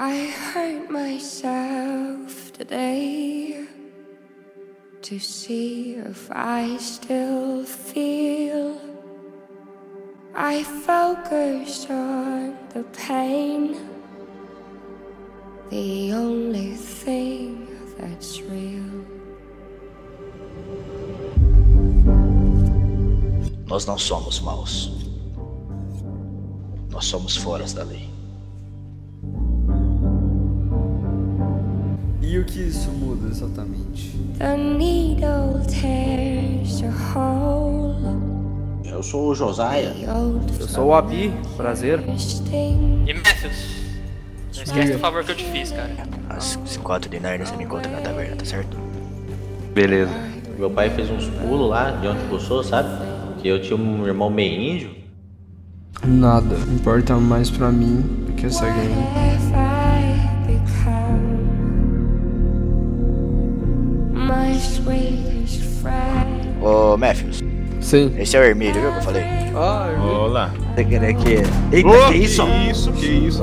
I hurt myself today to see if I still feel. I focused on the pain, the only thing that's real. Nós não somos maus. Nós somos fora da lei. E o que isso muda exatamente? Eu sou o Josiah. Eu sou o Abi, prazer. E Matthews, não esquece do favor que eu te fiz, cara. As quatro de Narnia você me encontra na taverna, tá certo? Beleza. Meu pai fez uns pulos lá de onde eu sou, sabe? Que eu tinha um irmão meio índio. Nada importa mais pra mim do que essa game. Ô, Matthews. Sim. Esse é o Hermílio, viu que eu falei? Ah, Hermílio. Olá. É? Eita, oh, que isso? Que isso, que isso.